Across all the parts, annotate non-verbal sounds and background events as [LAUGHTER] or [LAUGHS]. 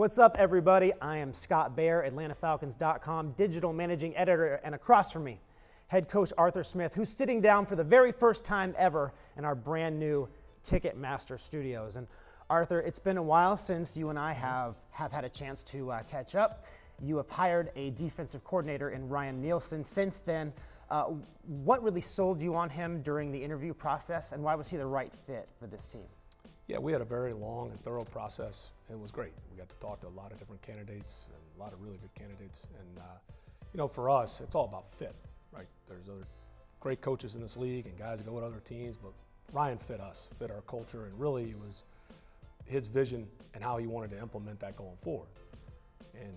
What's up, everybody? I am Scott Bair, AtlantaFalcons.com, digital managing editor, and across from me, head coach Arthur Smith, who's sitting down for the very first time ever in our brand new Ticketmaster studios. And Arthur, it's been a while since you and I have, have had a chance to uh, catch up. You have hired a defensive coordinator in Ryan Nielsen since then. Uh, what really sold you on him during the interview process, and why was he the right fit for this team? Yeah, we had a very long and thorough process. It was great. We got to talk to a lot of different candidates and a lot of really good candidates. And, uh, you know, for us, it's all about fit, right? There's other great coaches in this league and guys go with other teams, but Ryan fit us, fit our culture, and really it was his vision and how he wanted to implement that going forward. And,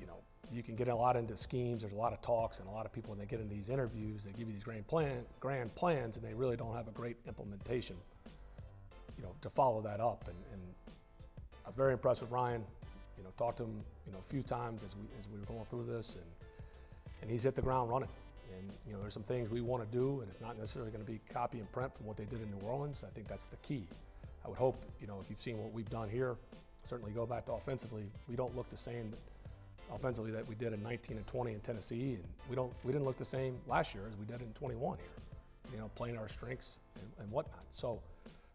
you know, you can get a lot into schemes, there's a lot of talks, and a lot of people, when they get into these interviews, they give you these grand, plan, grand plans, and they really don't have a great implementation you know, to follow that up. And, and I'm very impressed with Ryan. You know, talked to him, you know, a few times as we as we were going through this, and and he's hit the ground running. And you know, there's some things we want to do, and it's not necessarily going to be copy and print from what they did in New Orleans. I think that's the key. I would hope, you know, if you've seen what we've done here, certainly go back to offensively. We don't look the same offensively that we did in 19 and 20 in Tennessee, and we don't we didn't look the same last year as we did in 21 here. You know, playing our strengths and, and whatnot. So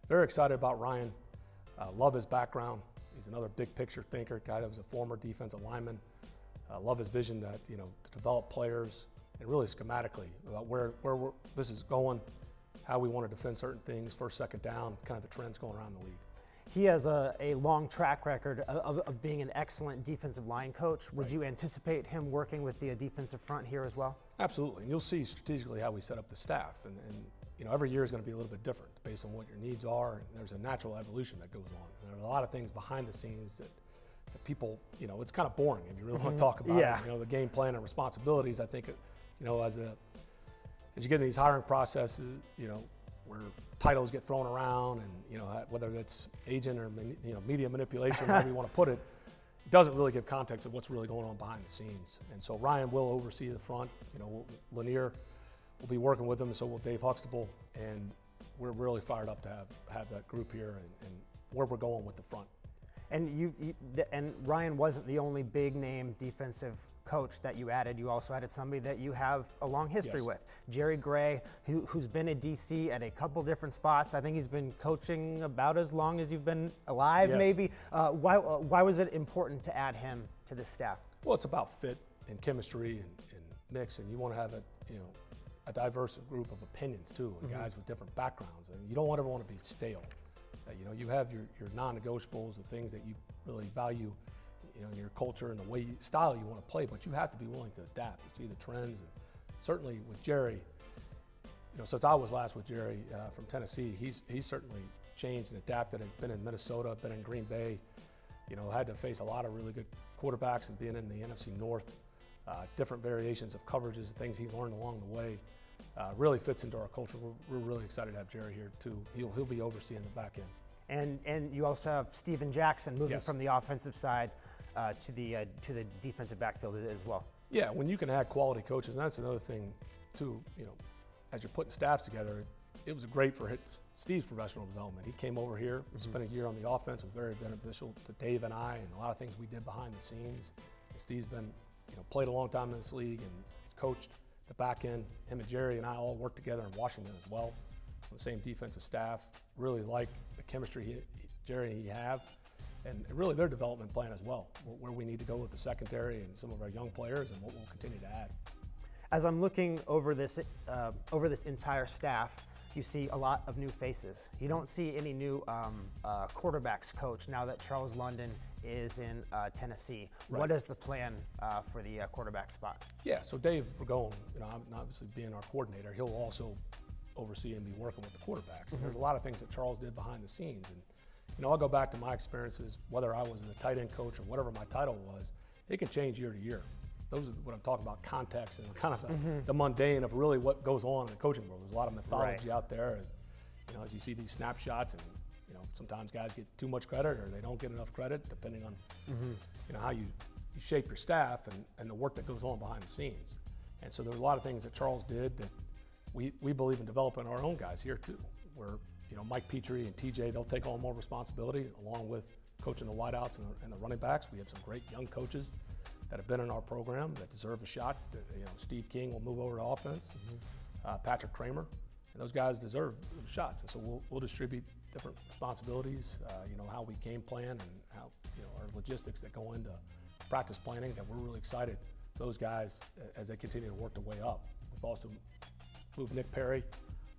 very excited about Ryan. Uh, love his background. He's another big picture thinker, guy that was a former defensive lineman. Uh, love his vision that you know to develop players and really schematically about where where this is going, how we want to defend certain things, first, second down, kind of the trends going around the league. He has a, a long track record of, of being an excellent defensive line coach. Would right. you anticipate him working with the defensive front here as well? Absolutely. And you'll see strategically how we set up the staff. And, and you know, every year is going to be a little bit different based on what your needs are. And there's a natural evolution that goes on. And there are a lot of things behind the scenes that, that people, you know, it's kind of boring if you really mm-hmm. want to talk about yeah. it. You know, the game plan and responsibilities. I think, you know, as a as you get in these hiring processes, you know, where titles get thrown around and you know whether that's agent or you know media manipulation, [LAUGHS] however you want to put it, it doesn't really give context of what's really going on behind the scenes. And so Ryan will oversee the front. You know, Lanier we'll be working with them, so will Dave Huxtable, and we're really fired up to have, have that group here and, and where we're going with the front. And you, you, and Ryan wasn't the only big name defensive coach that you added. You also added somebody that you have a long history yes. with, Jerry Gray, who, has been a DC at a couple different spots. I think he's been coaching about as long as you've been alive, yes. maybe. Uh, why, uh, why was it important to add him to the staff? Well, it's about fit and chemistry and, and mix, and you want to have a you know a diverse group of opinions too, and mm-hmm. guys with different backgrounds. And you don't ever want to be stale. Uh, you know, you have your, your non-negotiables, the things that you really value, you know, your culture and the way you, style you want to play, but you have to be willing to adapt to see the trends. And certainly with Jerry, you know, since I was last with Jerry uh, from Tennessee, he's he's certainly changed and adapted. And been in Minnesota, been in Green Bay. You know, had to face a lot of really good quarterbacks and being in the NFC North, uh, different variations of coverages, things he's learned along the way uh, really fits into our culture. We're, we're, really excited to have Jerry here too. He'll, he'll be overseeing the back end. And, and you also have Steven Jackson moving yes. from the offensive side uh, to, the, uh, to the defensive backfield as well. Yeah, when you can add quality coaches, and that's another thing too, you know, as you're putting staffs together, it was great for Steve's professional development. He came over here, mm-hmm. spent a year on the offense, was very beneficial to Dave and I, and a lot of things we did behind the scenes. And Steve's been, you know, played a long time in this league and he's coached the back end. Him and Jerry and I all work together in Washington as well the same defensive staff. Really like the chemistry he, Jerry and he have, and really their development plan as well, where we need to go with the secondary and some of our young players, and what we'll continue to add. As I'm looking over this uh, over this entire staff, you see a lot of new faces. You don't see any new um, uh, quarterbacks coach now that Charles London is in uh, Tennessee. Right. What is the plan uh, for the uh, quarterback spot? Yeah, so Dave Ragone, you know, obviously being our coordinator, he'll also oversee and be working with the quarterbacks. Mm-hmm. There's a lot of things that Charles did behind the scenes, and you know, I'll go back to my experiences, whether I was the tight end coach or whatever my title was. It can change year to year. Those are what I'm talking about, context and kind of the, mm-hmm. the mundane of really what goes on in the coaching world. There's a lot of mythology right. out there. And, you know, as you see these snapshots and sometimes guys get too much credit or they don't get enough credit, depending on mm-hmm. you know how you, you shape your staff and, and the work that goes on behind the scenes. And so there there's a lot of things that Charles did that we, we believe in developing our own guys here too, where you know Mike Pitre and TJ they'll take on more responsibility along with coaching the wideouts and the, and the running backs. We have some great young coaches that have been in our program that deserve a shot. You know, Steve King will move over to offense. Mm-hmm. Uh, Patrick Kramer, and those guys deserve shots. And so we'll, we'll distribute different responsibilities. Uh, you know how we game plan and how you know our logistics that go into practice planning. That we're really excited those guys as they continue to work their way up. We've also moved Nick Perry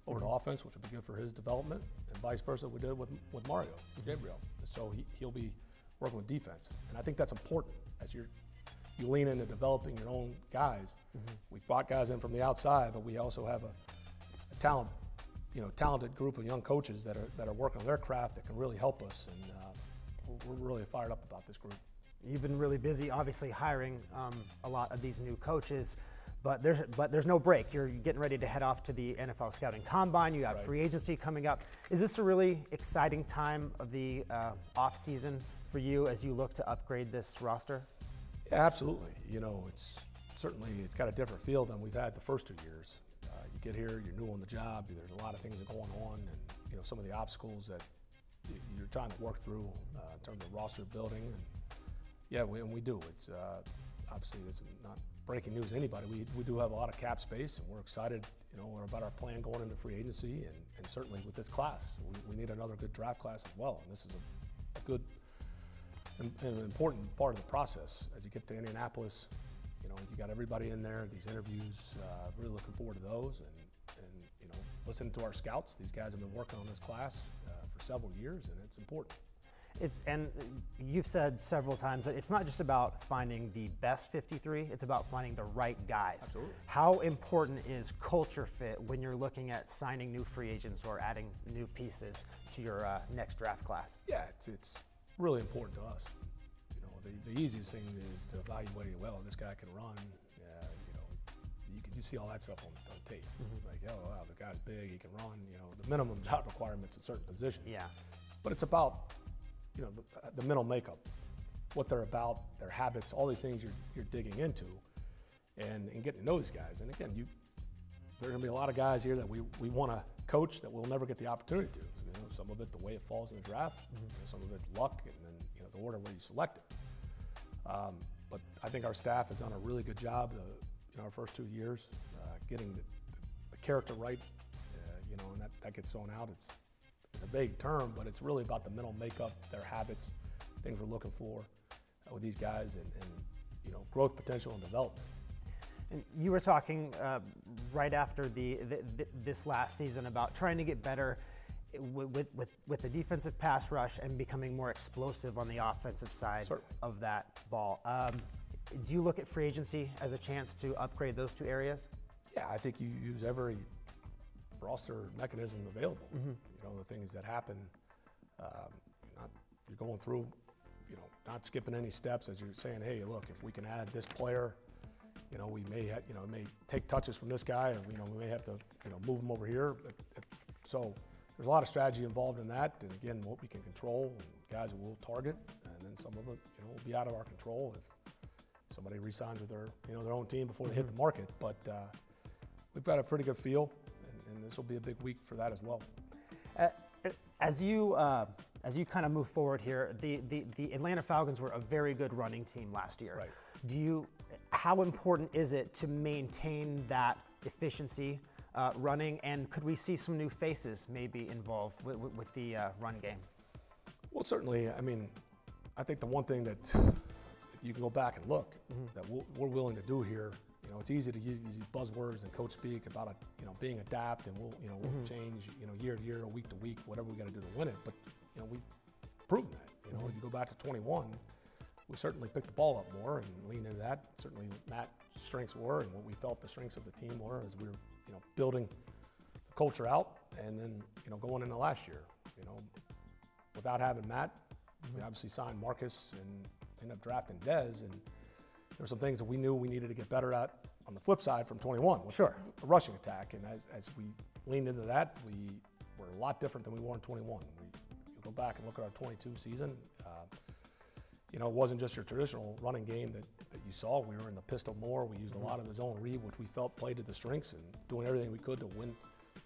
over to mm-hmm. offense, which will be good for his development, and vice versa. We did with with Mario mm-hmm. Gabriel. So he, he'll be working with defense, and I think that's important as you're you lean into developing your own guys. Mm-hmm. We brought guys in from the outside, but we also have a, a, talent, you know, talented group of young coaches that are that are working on their craft that can really help us, and uh, we're, really fired up about this group. You've been really busy, obviously hiring um, a lot of these new coaches. But there's but there's no break. You're getting ready to head off to the NFL scouting combine. You have right. free agency coming up. Is this a really exciting time of the uh, off season for you as you look to upgrade this roster? Yeah, absolutely. You know, it's certainly it's got a different feel than we've had the first two years. You get here, you're new on the job. There's a lot of things that going on, and you know some of the obstacles that you're trying to work through uh, in terms of roster building. And yeah, we, and we do. It's uh, obviously it's not breaking news to anybody. We, we do have a lot of cap space, and we're excited, you know, about our plan going into free agency, and, and certainly with this class, we, we need another good draft class as well. And this is a, a good an important part of the process as you get to Indianapolis. You know, you got everybody in there. These interviews, uh, really looking forward to those, and and you know, listening to our scouts. These guys have been working on this class uh, for several years, and it's important. It's and you've said several times that it's not just about finding the best 53. It's about finding the right guys. Absolutely. How important is culture fit when you're looking at signing new free agents or adding new pieces to your uh, next draft class? Yeah, it's, it's really important to us. The, the easiest thing is to evaluate, well, this guy can run. Uh, you know, you can just see all that stuff on, on tape. Mm-hmm. Like, oh, wow, the guy's big, he can run. You know, the minimum [LAUGHS] job requirements in certain positions. Yeah. But it's about, you know, the, the mental makeup, what they're about, their habits, all these things you're, you're digging into, and, and getting to know these guys. And again, you there are going to be a lot of guys here that we, we want to coach that we'll never get the opportunity to. You know, some of it the way it falls in the draft, mm-hmm. you know, some of it's luck, and then you know the order where you select it. Um, but I think our staff has done a really good job uh, in our first two years uh, getting the, the, character right. Uh, you know, and that, that gets thrown out. It's it's a vague term, but it's really about the mental makeup, their habits, things we're looking for uh, with these guys, and, and you know growth potential and development. And you were talking uh, right after the, the, the, this last season about trying to get better with, with, with the defensive pass rush and becoming more explosive on the offensive side Certainly. of that ball. Um, do you look at free agency as a chance to upgrade those two areas? Yeah, I think you use every roster mechanism available. Mm-hmm. You know, the things that happen, um, not, you're going through, you know, not skipping any steps as you're saying, hey, look, if we can add this player – you know, we may have, you know, may take touches from this guy, and you know, we may have to, you know, move him over here. But, so there's a lot of strategy involved in that, and again, what we can control, and guys that we'll target, and then some of it, you know, will be out of our control if somebody resigns with their, you know, their own team before they hit the market. But uh, we've got a pretty good feel, and, and this will be a big week for that as well. Uh, as you uh, as you kind of move forward here, the, the the Atlanta Falcons were a very good running team last year. Right. Do you how important is it to maintain that efficiency uh, running? And could we see some new faces maybe involved with, with, with the uh, run game? Well, certainly. I mean, I think the one thing that you can go back and look mm-hmm. that we're, willing to do here. You know, it's easy to use buzzwords and coach speak about a, you know being adapt and we'll you know we'll mm-hmm. change you know year to year, or week to week, whatever we got to do to win it. But you know we've proven that. You know, mm-hmm. you go back to 21 we certainly picked the ball up more and leaned into that. Certainly, Matt's strengths were, and what we felt the strengths of the team were as we were, you know, building the culture out, and then you know going into last year, you know, without having Matt, we obviously signed Marcus and ended up drafting Dez, and there were some things that we knew we needed to get better at on the flip side from 21. Sure. a rushing attack, and as, as we leaned into that, we were a lot different than we were in 21. We, you go back and look at our 22 season. Uh, you know, it wasn't just your traditional running game that, that you saw. We were in the pistol more. We used a lot of zone read, which we felt played to the strengths and doing everything we could to win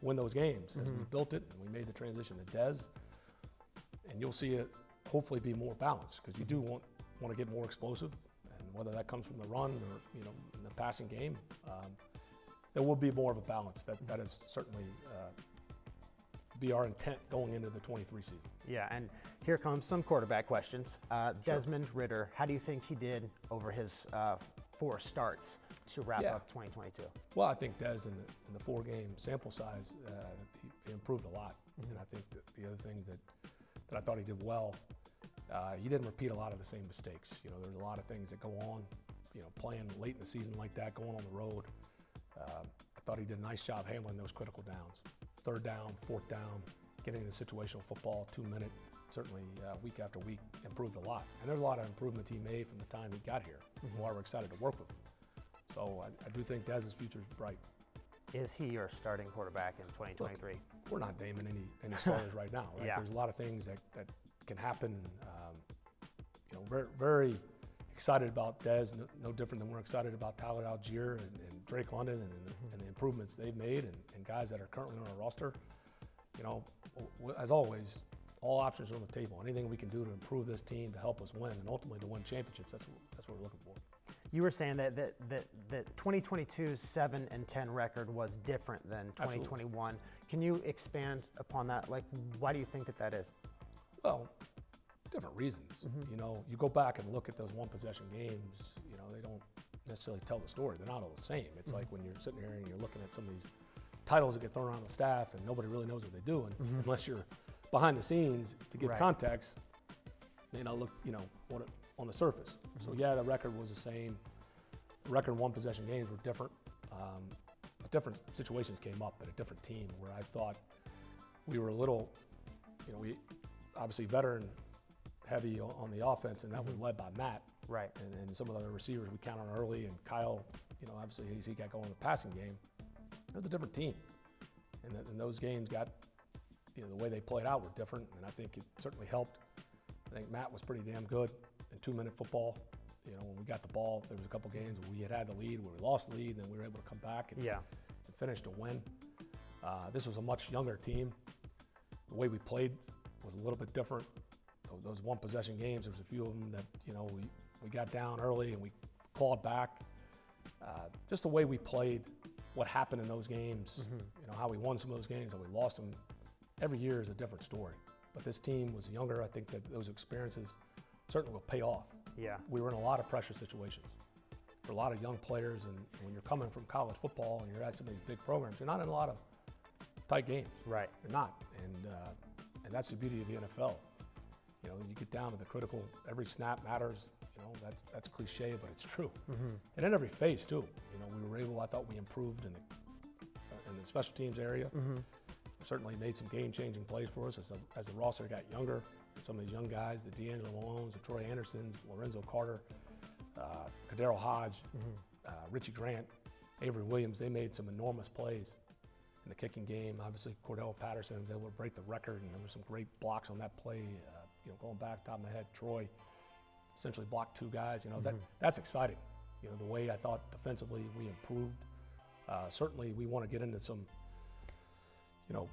win those games. Mm-hmm. As we mm-hmm. built it and we made the transition to Dez. And you'll see it hopefully be more balanced because you do want want to get more explosive, and whether that comes from the run or you know in the passing game, um, there will be more of a balance. That that is certainly uh, be our intent going into the 23 season. Yeah, and here comes some quarterback questions. Uh, Desmond Ridder, how do you think he did over his uh, four starts to wrap Yeah. up 2022? Well, I think Des in the, in the four-game sample size, uh, he, he improved a lot, and I think that the other things that that I thought he did well, uh, he didn't repeat a lot of the same mistakes. You know, there's a lot of things that go on. You know, playing late in the season like that, going on the road. Uh, I thought he did a nice job handling those critical downs. Third down, fourth down, getting into situational football, two minute. Certainly, uh, week after week, improved a lot. And there's a lot of improvements he made from the time he got here. Why we're excited to work with him. So I, I do think Dez's future is bright. Is he your starting quarterback in 2023? we're not naming any any starters right now. [LAUGHS] Right? Yeah. There's a lot of things that, that can happen. Um, you know, very, very excited about Dez. No, no different than we're excited about Tyler Allgeier and, and Drake London and, and the improvements they've made and, and guys that are currently on our roster. You know, as always, all options are on the table. Anything we can do to improve this team to help us win and ultimately to win championships. That's what, that's what we're looking for. You were saying that that that, that 2022's seven and 10 record was different than Absolutely. 2021. Can you expand upon that? Like, why do you think that that is? Well, different reasons. Mm-hmm. You know, you go back and look at those one possession games, you know, they don't necessarily tell the story. They're not all the same. It's mm-hmm. like when you're sitting here and you're looking at some of these titles that get thrown around the staff and nobody really knows what they're doing mm-hmm. unless you're behind the scenes to give Right. context. May not look, you know, on, it, on the surface. So mm-hmm. yeah, the record was the same. Record one possession games were different. Um, but different situations came up at a different team where I thought we were a little, you know, we obviously veteran heavy on the offense, and that was led by Matt. Right. And, and some of the other receivers we count on early, and Kyle, you know, obviously he got going in the passing game, it was a different team. And, th- and those games got, you know, the way they played out were different, and I think it certainly helped. I think Matt was pretty damn good in two-minute football. You know, when we got the ball, there was a couple games where we had had the lead, where we lost the lead, and then we were able to come back and, Yeah. and finish to win. Uh, this was a much younger team. The way we played was a little bit different. Those, those one possession games, there was a few of them that you know we, we got down early and we clawed back. Uh, just the way we played, what happened in those games, you know how we won some of those games and we lost them. Every year is a different story. But this team was younger. I think that those experiences certainly will pay off. Yeah. We were in a lot of pressure situations for a lot of young players, and when you're coming from college football and you're at some of these big programs, you're not in a lot of tight games. Right. You're not, and uh, and that's the beauty of the NFL. You know, you get down to the critical. Every snap matters. You know, that's that's cliche, but it's true. And in every phase too. You know, we were able. I thought we improved in the in the special teams area. Certainly made some game-changing plays for us as the, as the roster got younger. Some of these young guys, the DeAngelo Malones, the Troy Andersons, Lorenzo Carter, uh, KhaDarel Hodge, uh, Richie Grant, Avery Williams, they made some enormous plays in the kicking game. Obviously, Cordarrelle Patterson was able to break the record, and there were some great blocks on that play. Uh, you know, going back top of my head, Troy essentially blocked two guys. You know, that that's exciting. You know, the way I thought defensively we improved. Uh, certainly, we want to get into some, you know,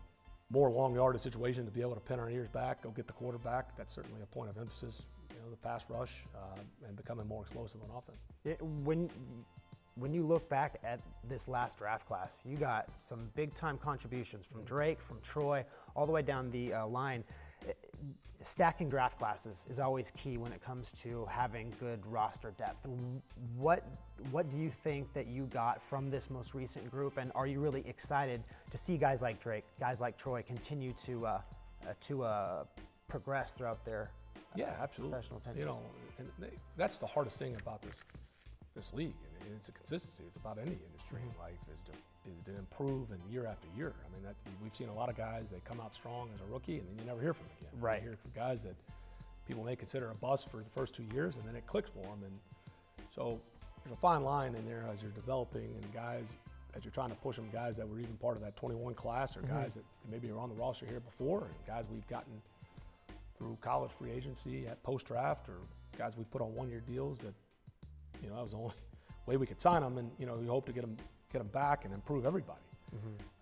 more long yardage situations to be able to pin our ears back, go get the quarterback. That's certainly a point of emphasis. You know, the pass rush uh, and becoming more explosive on offense. It, when when you look back at this last draft class, you got some big time contributions from Drake, from Troy, all the way down the uh, line. Stacking draft classes is always key when it comes to having good roster depth. What what do you think that you got from this most recent group, and are you really excited to see guys like Drake, guys like Troy, continue to uh, uh, to uh, progress throughout their Yeah, absolutely. professional tenure? You know, and they, that's the hardest thing about this this league, it's a consistency. It's about any industry in life is to is to improve and year after year. I mean, that, we've seen a lot of guys they come out strong as a rookie, and then you never hear from them again. Right. You hear from guys that people may consider a bust for the first two years, and then it clicks for them. And so there's a fine line in there as you're developing, and guys as you're trying to push them, guys that were even part of that 21 class, or mm-hmm. guys that maybe are on the roster here before, and guys we've gotten through college free agency at post draft or guys we put on one year deals that you know that was the only [LAUGHS] way we could sign them and you know we hope to get them get them back and improve everybody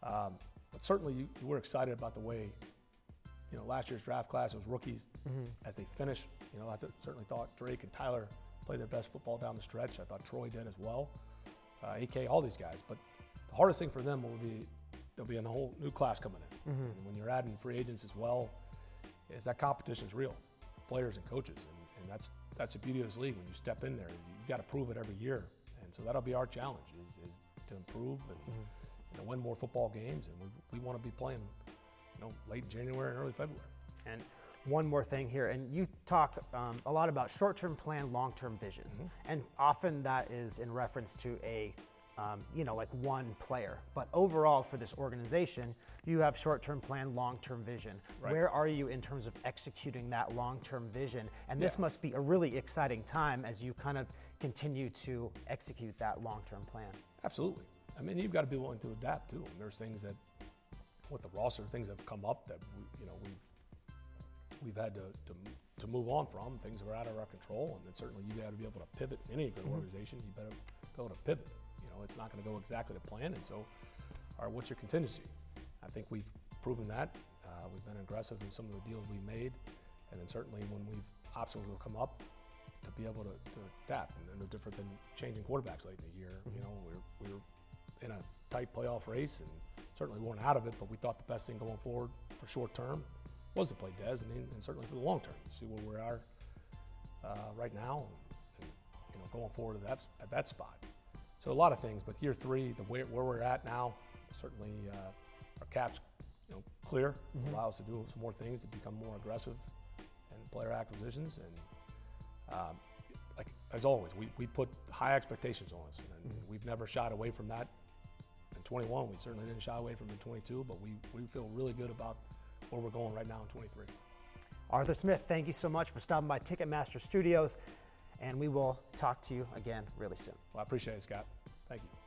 um, but certainly you, we're excited about the way you know, last year's draft class was rookies. As they finished, you know, I th- certainly thought Drake and Tyler played their best football down the stretch. I thought Troy did as well. Uh, AK, all these guys. But the hardest thing for them will be there'll be a whole new class coming in. And when you're adding free agents as well, is that competition is real, players and coaches, and, and that's that's the beauty of this league. When you step in there, you've got to prove it every year, and so that'll be our challenge is, is to improve and you know, win more football games, and we, we want to be playing, you know, late January and early February. And one more thing here, and you talk um, a lot about short-term plan, long-term vision, and often that is in reference to a, um, you know, like one player. But overall, for this organization, you have short-term plan, long-term vision. Right. Where are you in terms of executing that long-term vision? And this Yeah. must be a really exciting time as you kind of continue to execute that long-term plan. Absolutely. I mean, you've got to be willing to adapt too. And there's things that, with the roster, things have come up that we, you know we've we've had to, to to move on from. Things that are out of our control, and then certainly you've got to be able to pivot. In any good organization, you better be able to pivot. You know, it's not going to go exactly to plan, and so, all right, what's your contingency? I think we've proven that. Uh, we've been aggressive in some of the deals we made, and then certainly when we've obstacles will come up, to be able to, to adapt. And no different than changing quarterbacks late in the year. You know, we we're, we were in a tight playoff race and certainly weren't out of it, but we thought the best thing going forward for short term was to play Dez and, and certainly for the long term. See where we are uh, right now and, and, you know, going forward at that, at that spot. So a lot of things, but year three, the way, where we're at now, certainly uh, our caps, you know, clear, allow us to do some more things to become more aggressive in player acquisitions and um, like as always, we, we put high expectations on us, and we've never shied away from that. In 21, we certainly didn't shy away from in 22, but we, we feel really good about where we're going right now in 23. Arthur Smith, thank you so much for stopping by Ticketmaster Studios, and we will talk to you again really soon. Well, I appreciate it, Scott. Thank you.